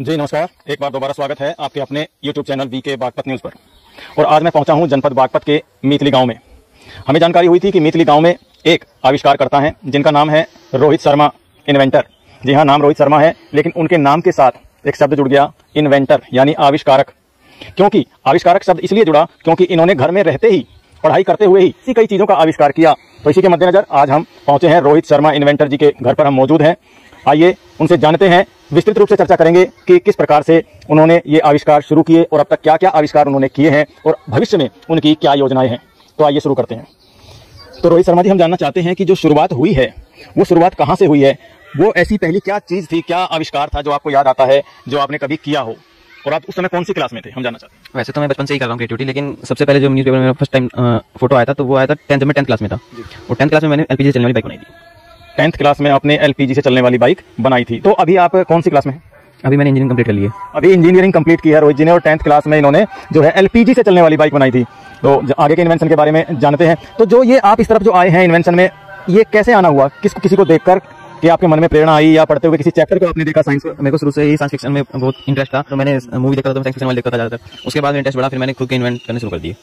जी, नमस्कार। एक बार दोबारा स्वागत है आपके अपने YouTube चैनल वी के बागपत न्यूज़ पर। और आज मैं पहुँचा हूँ जनपद बागपत के मीतली गाँव में। हमें जानकारी हुई थी कि मीतली गाँव में एक आविष्कार करता है, जिनका नाम है रोहित शर्मा इन्वेंटर जी हाँ नाम रोहित शर्मा है, लेकिन उनके नाम के साथ एक शब्द जुड़ गया इन्वेंटर यानी आविष्कारक। क्योंकि आविष्कारक शब्द इसलिए जुड़ा क्योंकि इन्होंने घर में रहते ही, पढ़ाई करते हुए ही इसी कई चीज़ों का आविष्कार किया। तो इसी के मद्देनजर आज हम पहुँचे हैं रोहित शर्मा इन्वेंटर जी के घर पर हम मौजूद हैं। आइए उनसे जानते हैं विस्तृत रूप से चर्चा करेंगे कि किस प्रकार से उन्होंने ये आविष्कार शुरू किए और अब तक क्या क्या आविष्कार उन्होंने किए हैं और भविष्य में उनकी क्या योजनाएँ हैं। तो आइए शुरू करते हैं। तो रोहित शर्मा जी हम जानना चाहते हैं कि जो शुरुआत हुई है वो शुरुआत कहाँ से हुई है? वो ऐसी पहली क्या चीज़ थी क्या आविष्कार था जो आपको याद आता है जो आपने कभी किया हो? और आप उस समय कौन सी क्लास में थे हम जानना चाहते हैं। वैसे तो मैं बचपन से ही कर रहा हूँ क्रिएटिविटी लेकिन सबसे पहले जो न्यूज़ पेपर में फ़र्स्ट टाइम फ़ोटो आया था तो वो आया था टेंथ में टेंथ क्लास में था। और टेंथ क्लास में मैंने एलपीजी चलने वाली बाइक बनाई थी। टेंथ क्लास में आपने एलपीजी से चलने वाली बाइक बनाई थी। तो अभी आप कौन सी क्लास में अभी मैंने इंजीनियरिंग कंप्लीट कर ली है। अभी इंजीनियरिंग कंप्लीट की है रोहित जी ने और टेंथ क्लास में इन्होंने जो है एलपीजी से चलने वाली बाइक बनाई थी। तो आगे के इन्वेंशन के बारे में जानते हैं। तो जो ये आप इस तरफ़ जो आए हैं इन्वेंशन में ये कैसे आना हुआ? किस किसी को देखकर कि आपके मन में प्रेरणा आई या पढ़ते हुए किसी चैप्टर को आपने देखा? साइंस मेरे को शुरू से ही साइंस फिक्शन में बहुत इंटरेस्ट था। तो मैंने मूवी देखा था तो साइंस फिक्शन वाले देखता था ज़्यादातर। उसके बाद इंटरेस्ट बढ़ा फिर मैंने खुद के इन्वेंट करने शुरू कर दिए।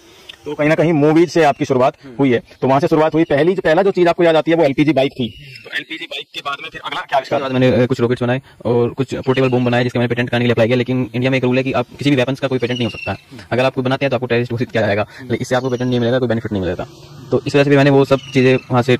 तो कहीं ना कहीं मूवीज़ से आपकी शुरुआत हुई है। तो वहाँ से शुरुआत हुई। पहली जो पहला जो चीज़ आपको याद आती है वो एलपीजी बाइक थी। तो एलपीजी बाइक के बाद में फिर अगला क्या आविष्कार बाद मैंने कुछ रॉकेट्स बनाए और कुछ पोर्टेबल बम बनाए जिसके मैंने पेटेंट करने के लिए अप्लाई किया। लेकिन इंडिया में एक रूल है कि आप किसी भी वेपन्स का कोई पेटेंट नहीं हो सकता। अगर आपको बनाते हैं तो आपको टेरिस्ट घोषित किया जाएगा। लेकिन इससे आपको पेटेंट नहीं मिलेगा कोई बेनिफिट नहीं मिलेगा। तो इस वजह से भी मैंने वो सब चीज़ें वहाँ से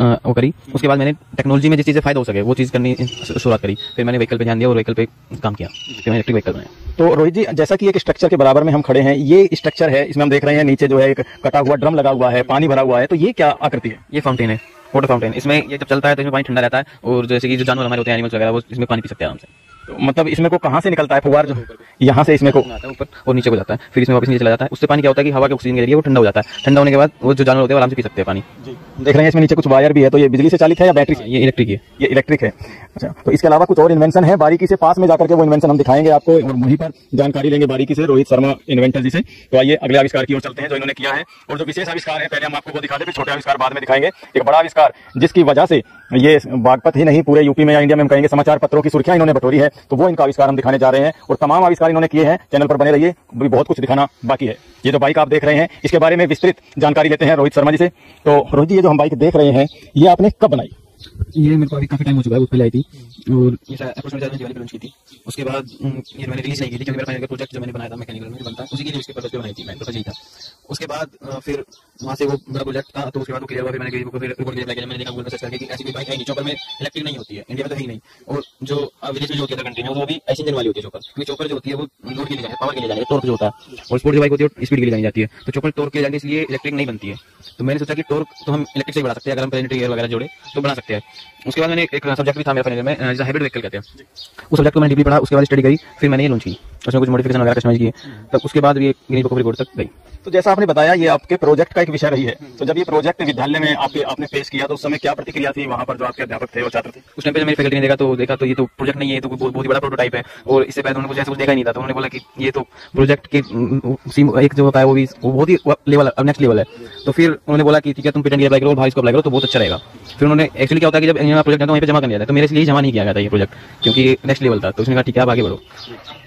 वो करी। उसके बाद मैंने टेक्नोलॉजी में जिस चीज़ें फ़ायदा हो सके वो चीज़ करनी शुरुआत करी। फिर मैंने व्हीकल पे ध्यान दिया और व्हीकल पे काम किया। फिर मैंने इलेक्ट्रिक व्हीकल बनाया। तो रोहित जी जैसा कि एक स्ट्रक्चर के बराबर में हम खड़े हैं ये स्ट्रक्चर है इसमें हम देख रहे हैं नीचे जो है एक कटा हुआ ड्रम लगा हुआ है पानी भरा हुआ है तो ये क्या आकृति है? ये फाउंटेन है वाटर फाउंटेन इसमें ये जब चलता है तो इसमें पानी ठंडा रहता है और जैसे कि जो जानवर हमारे होते हैं एनिमल्स वगैरह वो इसमें पानी पी सकते हैं आराम से। तो मतलब इसमें को कहाँ से निकलता है फुवार जो यहाँ से इसमें को आता है ऊपर और नीचे को जाता है। फिर इसमें वापस नीचे चला जाता है। उससे पानी क्या होता है कि हवा के ऑक्सीजन के ज़रिए वो ठंडा हो जाता है। ठंडा होने के बाद वो जो जानवर होते हैं आराम से पी सकते हैं पानी। देख रहे हैं इसमें नीचे कुछ वायर भी है तो ये बिजली से चालित है या बैटरी से? ये इलेक्ट्रिक है ये इलेक्ट्रिक है। अच्छा तो इसके अलावा कुछ और इन्वेंशन है। बारीकी से पास में जाकर के वो इन्वेंशन हम दिखाएँगे आपको और वहीं पर जानकारी लेंगे बारीकी से। रोहित शर्मा इन्वेंटर जी से। तो आइए अगले आविष्कार की ओर चलते हैं जो इन्होंने किया है। और जो विशेष आविष्कार है पहले हम आपको वो दिखा दें फिर छोटे आविष्कार बाद में दिखाएँगे। एक बड़ा आविष्कार जिसकी वजह से ये बागपत ही नहीं पूरे यूपी में या इंडिया में हम कहेंगे समाचार पत्रों की सुर्खियाँ इन्होंने बटोरी है तो वो इनका आविष्कार हम दिखाने जा रहे हैं और तमाम आविष्कार इन्होंने किए हैं चैनल पर बने रहिए अभी बहुत कुछ दिखाना बाकी है। ये जो बाइक आप देख रहे हैं इसके बारे में विस्तृत जानकारी लेते हैं रोहित शर्मा जी से। तो रोहित जी ये जो हम बाइक देख रहे हैं ये आपने कब बनाई? ये मेरे को अभी काफ़ी टाइम हो चुका है वो पहले आई थी और launch की थी। उसके बाद उम, ये मैंने रिलीज़ नहीं की थी क्योंकि मेरा प्रोजेक्ट जो मैंने बनाया था मैकेनिकल में बनता उसी के लिए उसके पर्पज बनाई थी मैं पर्पज यही था। उसके बाद फिर वहाँ से वो बड़ा प्रोजेक्ट था तो उसके बाद वो क्लियर हुआ, फिर मैंने को फिर के लिए मैंने देखा गूगल सर्च करके कि ऐसी कोई बाइक है नहीं चौपर में इलेक्ट्रिक नहीं होती है इंडिया में तो ही नहीं और जो विदेश में जो होती है कंट्री में वो भी ऐसी इंजन वाली होती है चौपर क्योंकि चौपर जो होती है, वो लोड के लिए जाए पावर के लिए जाए टोर्क जो होता है, और स्पोर्ट जो बाइक होती है स्पीड के लिए जानी जाती है। तो चौपर टोर्क के लिए जाने इसलिए इलेक्ट्रिक नहीं बनती है। तो मैंने सोचा कि टोर्क तो हम इलेक्ट्रिक से बढ़ा सकते हैं, अगर हम प्लेनेटरी एयर वगैरह जोड़े तो बना सकते हैं। उसके बाद मैंने एक सब्जेक्ट भी था मेरे फाइनल में जिसे हाइब्रिड व्हीकल कहते हैं। उस सब्जेक्ट को मैंने डीपली पढ़ा उसके बाद स्टडी करी फिर मैंने ये लॉन्च की। उसमें कुछ मॉडिफिकेशन वगैरह कस्टमाइज किए। तब उसके बाद ये ग्रीन बुक ऑफ़ रिकॉर्ड तक गई। तो जैसा आपने बताया ये आपके प्रोजेक्ट का एक विषय रही है। तो जब ये प्रोजेक्ट विद्यालय में आपके आपने पेश किया तो उस समय क्या प्रतिक्रिया थी वहाँ पर जो आपके अध्यापक थे और छात्र थे? उस टाइम पे मेरी फैकल्टी ने देखा तो देखा तो ये तो प्रोजेक्ट नहीं है तो बहुत बहुत ही बड़ा प्रोटोटाइप है। और इससे पहले उन्होंने कुछ ऐसा कुछ देखा नहीं था तो उन्होंने बोला कि ये तो प्रोजेक्ट के एक जो होता है वो भी बहुत ही लेवल नेक्स्ट लेवल है। तो फिर उन्होंने बोला कि ठीक है तुम पेटेंट अप्लाई करो और भाई इसको अप्लाई करो तो बहुत अच्छा रहेगा। फिर उन्होंने एक्चुअली क्या होता है कि जब इंजीनियर प्रोजेक्ट तो वहीं पे जमा कर दिया था तो मेरे इसलिए जमा नहीं किया गया था ये प्रोजेक्ट क्योंकि नेक्स्ट लेवल था तो उसने कहा ठीक है आप आगे बढ़ो।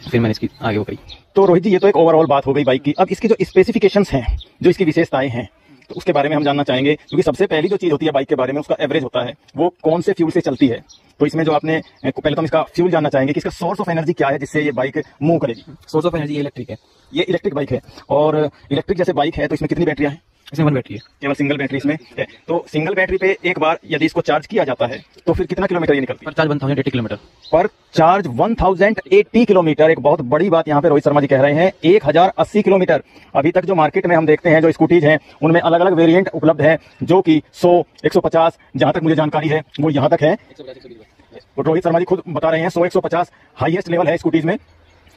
फिर मैंने इसकी आगे वो करी। तो रोहित जी ये तो एक ओवरऑल बात हो गई बाइक की। अब इसकी जो स्पेसिफिकेशंस हैं जो इसकी विशेषताएँ हैं तो उसके बारे में हम जानना चाहेंगे क्योंकि सबसे पहली जो चीज़ होती है बाइक के बारे में उसका एवरेज होता है वो कौन से फ्यूल से चलती है। तो इसमें जो आपने पहले तो हम इसका फ्यूल जानना चाहेंगे कि इसका सोर्स ऑफ़ एनर्जी क्या है जिससे ये बाइक मूव करेगी। सोर्स ऑफ़ एनर्जी इलेक्ट्रिक है। ये इलेक्ट्रिक बाइक है और इलेक्ट्रिक जैसे बाइक है तो इसमें कितनी बैटरियाँ हैं? इसमें वन बैटरी है। केवल सिंगल बैटरी इसमें है। तो सिंगल बैटरी पे एक बार यदि इसको चार्ज किया जाता है तो फिर कितना किलोमीटर ये निकलती है? पर charge one thousand eighty kilometre पर चार्ज 1080 किलोमीटर एक बहुत बड़ी बात यहाँ पे रोहित शर्मा जी कह रहे हैं 1080 किलोमीटर अभी तक जो मार्केट में हम देखते हैं जो स्कूटीज हैं उनमें अलग अलग वेरियंट उपलब्ध है जो कि 100 150 जहाँ तक मुझे जानकारी है वो यहाँ तक है। रोहित शर्मा जी खुद बता रहे हैं 100 150 हाईएस्ट लेवल है स्कूटीज में।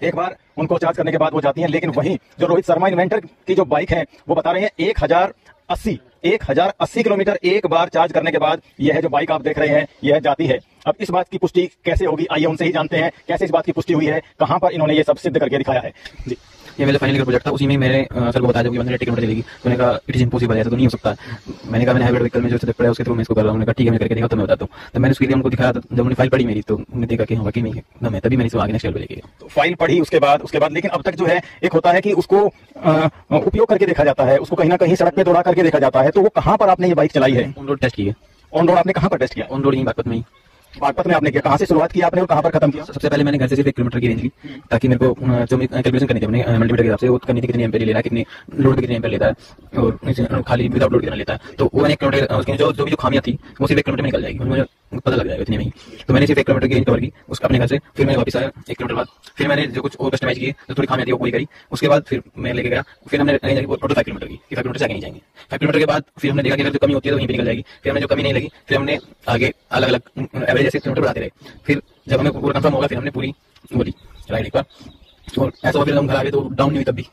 एक बार उनको चार्ज करने के बाद वो जाती हैं, लेकिन वहीं जो रोहित शर्मा इन्वेंटर की जो बाइक है, वो बता रहे हैं, एक हज़ार अस्सी, एक हज़ार अस्सी किलोमीटर एक बार चार्ज करने के बाद यह जो बाइक आप देख रहे हैं, यह जाती है। अब इस बात की पुष्टि कैसे होगी, आइए उनसे ही जानते हैं, कैसे इस बात की पुष्टि हुई है, कहाँ पर इन्होंने ये सब सिद्ध करके दिखाया है। जी। ये मेरा फाइनल प्रोजेक्ट था उसी में मैंने अ, सर को बताया जब कि बंदे किलोमीटर चलेगी तो मैंने कहा इट इज़ इम्पॉसिबल ऐसा तो नहीं हो सकता। मैंने कहा मैंने हाइब्रिड व्हीकल में जो सब्जेक्ट पढ़ा उसके थ्रू मैं इसको कर रहा हूँ। मैंने कहा ठीक है मैं करके देखा तो मैं बताता हूँ। तो मैंने उसके लिए उनको दिखाया जब उन्होंने फ़ाइल पढ़ी मेरी तो उन्होंने देखा कि हाँ वाकई में दम है तभी मैंने इसको आगे नेक्स्ट लेवल लेके गया। तो फ़ाइल पढ़ी उसके बाद उसके बाद लेकिन अब तक जो है एक होता है कि उसको उपयोग करके देखा जाता है उसको कहीं ना कहीं सड़क पे दौड़ा करके देखा जाता है तो वो कहाँ पर आपने ये बाइक चलाई है? ऑन रोड टेस्ट किया। ऑन रोड आपने कहाँ पर टेस्ट किया? ऑन रोड यहीं बागपत में ही। बागपत में आपने किया कहाँ से शुरुआत की आपने और कहाँ पर खत्म किया? सबसे पहले मैंने घर से सिर्फ़ एक किलोमीटर की रेंज ली, ताकि मेरे को जो कैलकुलेशन करनी थी अपने मल्टीमीटर के हिसाब से, वो करनी थी कितनी एम्पेयर लेना कितनी लोड कितनी एम्पेयर लेता है, और खाली विदाउट लोड कितना लेता है। तो वो एक किलोमीटर उसकी जो जो भी जो खामियाँ थी, वो सिर्फ़ एक किलोमीटर में निकल जाएगी। पता लग जाएगा, इतने में तो मैंने सिर्फ़ एक किलोमीटर की कवर की, उसका अपने घर से फिर मैंने वापस आया एक किलोमीटर बाद। फिर मैंने जो कुछ और कस्टमाइज किए, जो थोड़ी खामियाँ थी वो पूरी करी। उसके बाद फिर मैं लेके गया, फिर हमने रेंज रखी टोटल फाइव किलोमीटर की फाइव किलोमीटर से आगे नहीं जाएँगे। फाइव किलोमीटर के बाद फिर हमने देखा कि अगर जो कमी होती है तो वहीं निकल जाएगी। फिर हमने जो कमी नहीं लगी, फिर हमने आगे अलग अलग एवरेज जैसे किलोमीटर बढ़ाते रहे। फिर जब हमें पूरा कंफर्म होगा, फिर हमने पूरी बोली राइड एक बार। और ऐसा हुआ, फिर हम घर आ गए तो डाउन नहीं हुई तब भी।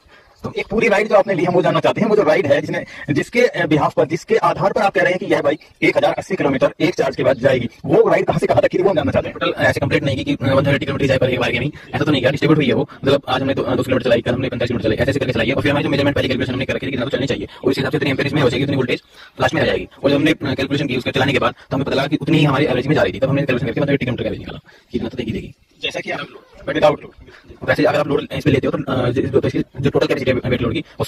तो एक पूरी राइड जो आपने ली हम वो जानना चाहते हैं वो जो राइड है जिसने जिसके बिहाफ पर जिसके आधार पर आप कह रहे हैं कि यह बाइक एक हज़ार अस्सी किलोमीटर एक चार्ज के बाद जाएगी वो राइड कहाँ से कहा तक की वो हम जानना चाहते हैं। टोटल ऐसे कंप्लीट नहीं की वन थर्टी किलोमीटर जाए पर एक बार के नहीं ऐसा तो नहीं किया डिस्ट्रीब्यूट हुई है वो। मतलब आज हमने दो किलोमीटर चलाई कल हमने पंद्रह किलोमीटर चलाई ऐसे करके चलाई है। और फिर हमारी जो मेज़रमेंट पहले कैलकुलेशन हमने करके कितना तो चलनी चाहिए और इस हिसाब से इतनी एम्पेयर में हो जाएगी उतनी वोल्टेज लास्ट में आ जाएगी। और जब हमने कैलकुलेशन की उसके चलाने के बाद तो हमें पता लगा कि उतनी ही हमारी एवरेज में जा रही थी तब हमने कैलकुलेशन करके मतलब किलोमीटर का निकाला कि इतना तो देगी देगी। जैसा कि आप वैसे अगर आप लोड इस पे लेते हो तो जो तो टोटल कैपेसिटी है वेट लोड की, वो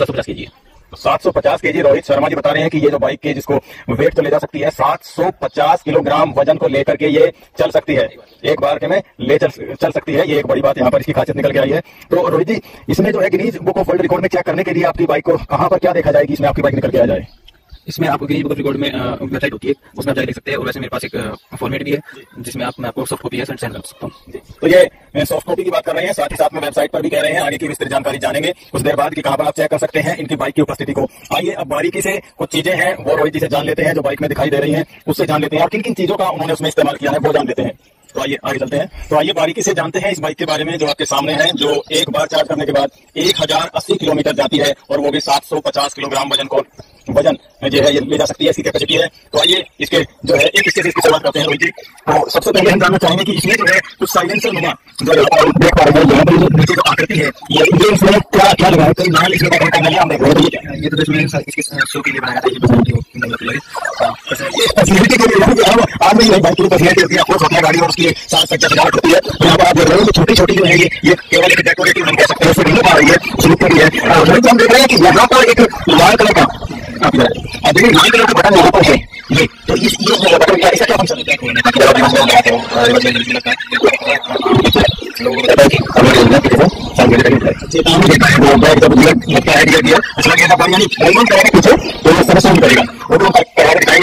सात सौ पचास के जी रोहित शर्मा जी बता रहे हैं कि ये जो बाइक के जिसको वेट तो ले जा सकती है, सात सौ पचास किलोग्राम वज़न को लेकर के ये चल सकती है। एक बार के में ले चल चल सकती है, ये एक बड़ी बात यहाँ पर इसकी खासियत निकल के आई है। तो रोहित जी, इसमें जो है Guinness book of world record में चेक करने के लिए आपकी बाइक को कहाँ पर क्या देखा जाएगी, इसमें आपकी बाइक निकल के आ जाए? इसमें आपको गिनीज बुक ऑफ़ रिकॉर्ड में वेबसाइट होती है, उसमें आप देख सकते हैं और वैसे मेरे पास एक फॉर्मेट भी है, जिसमें आप, मैं आपको सॉफ्ट कॉपी है सेंड कर सकता हूँ। तो ये सॉफ्ट कॉपी की बात कर रहे हैं, साथ ही साथ में वेबसाइट पर भी कह रहे हैं, आगे की विस्तृत जानकारी जानेंगे, कुछ देर बाद की कहाँ पर आप चेक कर सकते हैं, इनकी बाइक की उपस्थिति को। आइए अब बारीकी से कुछ चीज़ें हैं, वो रोहित जी से जान लेते हैं, जो बाइक में दिखाई दे रही है, उससे जान लेते हैं, और किन किन चीज़ों का उन्होंने उसमें इस्तेमाल किया है, वो जान लेते हैं। तो आइए, आगे चलते हैं। तो आइए बारीकी से जानते हैं इस बाइक के बारे में, जो आपके सामने है, जो एक बार चार्ज करने के बाद एक हज़ार अस्सी किलोमीटर जाती है, और वो भी सात सौ पचास किलोग्राम वज़न को। वज़न जो है ये ले जा सकती है इसकी कैपेसिटी है। तो आइए इसके जो है एक हिस्से से इसकी शुरुआत करते हैं रोहित जी। तो सबसे पहले हम जानना चाहेंगे कि इसमें जो है कुछ साइलेंसर नुमा जो आप देख पा रहे हैं यहाँ पर जो नीचे जो आकृति है ये ये इसमें क्या क्या लगा है कई नाल इसमें क्या करने हम देख रहे ये है? तो जैसे मैंने इसके शो के लिए बनाया था ये बसंत की लगे ये फैसिलिटी के लिए। हम आज में बाइक की फैसिलिटी होती है आपको होती है गाड़ी और उसकी साथ सज्जा सजावट होती है। तो यहाँ पर आप देख रहे हो छोटी छोटी जो है ये ये केवल एक डेकोरेटिव नहीं कह सकते उससे नहीं पा रही है भी है। और हम देख रहे हैं कि यहाँ पर एक लाल कलर का देखिए लाल कलर का बटन यहाँ पर है। ये तो इस, ये जो बटन क्या, इसका क्या फ़ंक्शन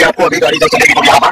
आपको अभी गाड़ी जब चलेगी तो यहाँ पर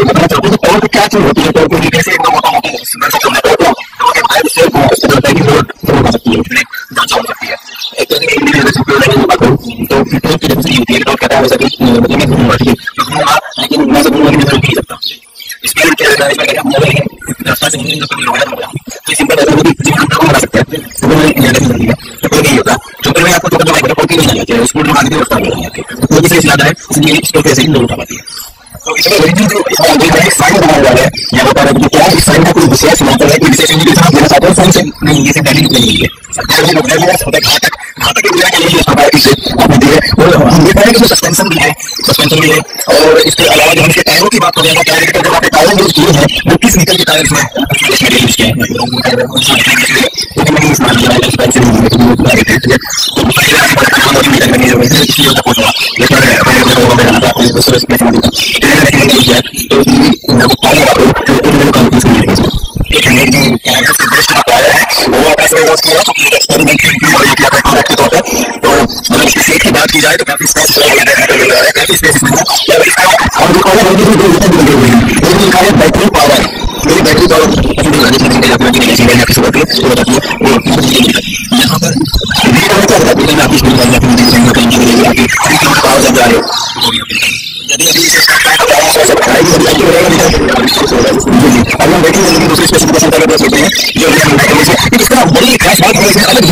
और क्या चीज़ होती है तो कैसे एकदम होता है दर्शकों में तो उसके बाद से वो तरह की रोड हो सकती है उसमें जाँच हो सकती है एक तरह की इंडिविजुअल सिक्योरिटी की बात करूँ तो पेट्रोल की जैसे होती है पेट्रोल कहता है वैसा कि मतलब मैं घूमूँगा ठीक है तो घूमूँगा लेकिन मैं सब घूमूँगा मैं नहीं सकता स्पीड क्या रहता है। इसमें क्या होता है रास्ता से नहीं तो कभी रोड़ा नहीं होगा तो सिंपल ऐसा है कि जितना हम बना सकते हैं तो मैं ये नहीं सकती है तो कोई नहीं होता जो मैं आपको जो बाइक पर नहीं जाती है स्कूटर में आगे रास्ता नहीं आती है तो इसलिए ज़्यादा है इसलिए स्टॉप ऐसे ही नहीं उठा पाती है तो इसमें ओरिजिनल जो है बनाया जा रहा है यहाँ पर अभी क्या है का कोई विशेष मतलब है कि विशेष नहीं कि चाहते हैं साइन से नहीं ये सिर्फ़ डेली नहीं है सरकार ने लोग दिया होता है घातक घातक के के लिए इसका बाइक से आपने दिए और हम देख रहे हैं कि सस्पेंशन भी है सस्पेंशन भी है और इसके अलावा जो हम इसके टायरों की बात करें तो टायर के जो टायर यूज़ किए हैं वो किस निकल के टायर इसमें यूज़ किए हैं नहीं है नहीं है तो में यूज़ किया तो की तौर पे तो मतलब इसकी सेट की बात की जाए तो काफ़ी स्पेस है काफ़ी स्पेस इसमें है और जो कॉलर है जो दो लगे हुए हैं एक लिखा है बैटरी पावर मेरी बैटरी पावर है है यहाँ पर में रहे हो यदि अभी तो हो है अभी हम देखेंगे लेकिन दूसरे स्पेसिफिकेशन का सोचते हैं जो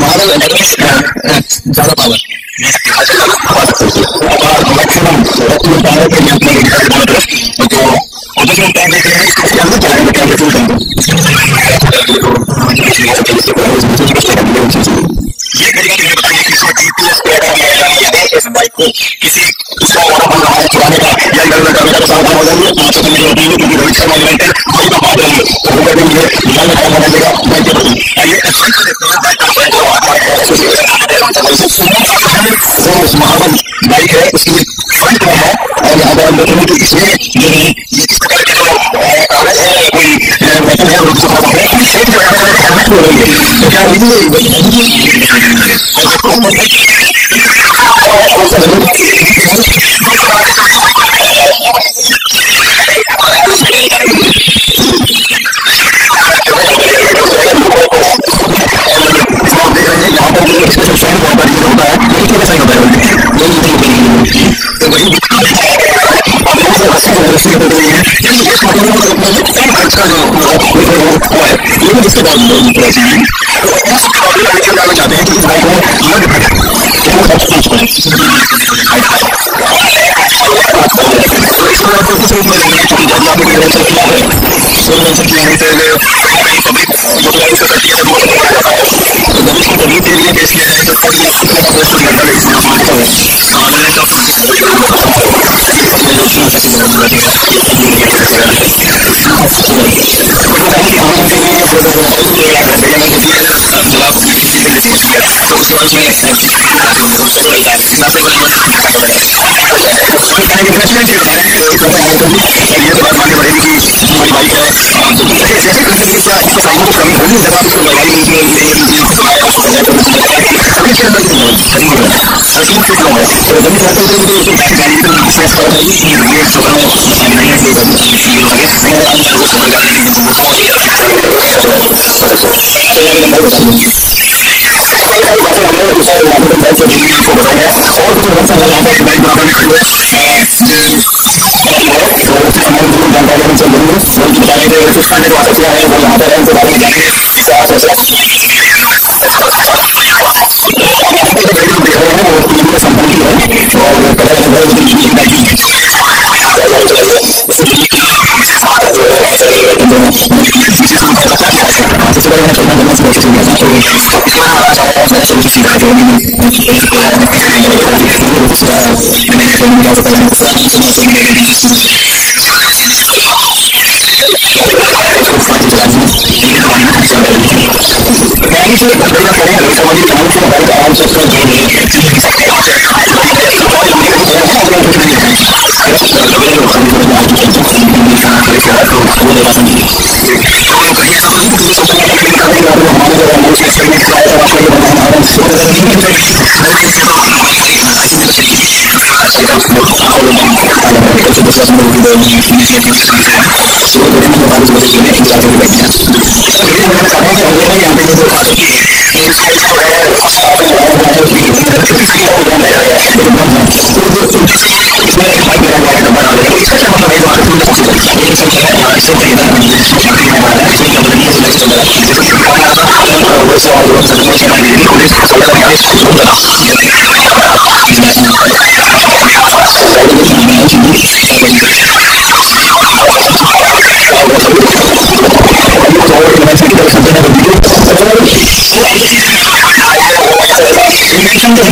महावन ये जो Muslim Fund Corner and ada opportunity di sini बाद थोड़ा सी तो इस प्रॉब्लम में क्या करना चाहते हैं कि इस बाइक में मड है तो वो सब कुछ है तो इसको आपको कुछ रूप में लेंगे क्योंकि जब आपने कोई मेंशन किया है तो मेंशन किया है तो पब्लिक जो भी इसको करती है तो वो तो जब इसको पब्लिक के लिए पेश किया जाए तो कोई अपने का पोस्ट करता है इसमें मानता है ये क्या इसके साइन की कमी होगी जब आप इसको लगाएँगे कि सभी के अंदर हर चीज़ से कम है तो जब मैं चाहता हूँ कि इसकी गारंटी एक्सेस कर पाएगी कि ये सब में नहीं है बड़ी चीज़ लगे नहीं है आप इसको समझ जाने की ज़रूरत है और जो बच्चा लगा है जाने के लिए कुछ करने का सोचा है वो यहाँ पर उनको बारे में जानेंगे तो आप सोचा तो गाड़ी हम देख रहे हैं वो टीम के संपन्न की है और पहले सुबह उसकी टीम की बैटिंग है उसकी टीम की जो है जिसे हम कर सकते हैं जिस बारे में चलना करना सुबह से चलना तो इसका चाहे आप सब सीखा जो भी एक मैंने सुना था इसलिए कंप्यूटर करें हमें समझिए तो हमसे बैठ आराम से उसको गेम नहीं खेल सकते हैं हमारे जो हमारे सेक्टर में आया था आपको ये बताया था se desfacen de un video y Solo tenemos lugares donde tiene que estar en la vida. Porque una cabeza de la llave de educado. Y es que esta hora de pasar a la hora de la vida. Entonces, si yo voy a ver, es que no me gusta. Es que no me gusta. Es que no me gusta.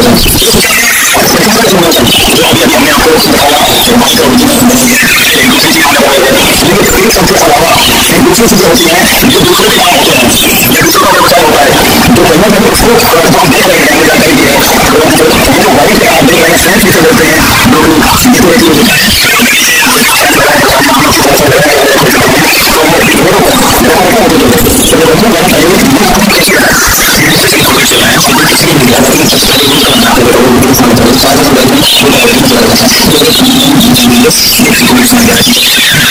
देते हैं तो सर्दी में बहुत दूसरी चीज़ें होती हैं जो दूसरे के काम होते हैं या दूसरों का व्यवसाय होता है तो कहीं ना कहीं उसको जो हम देख रहे हैं जानकारी की है जो जो वाइट आप देख रहे हैं सेंस किसे बोलते हैं लोग ます。よろしくお願いします。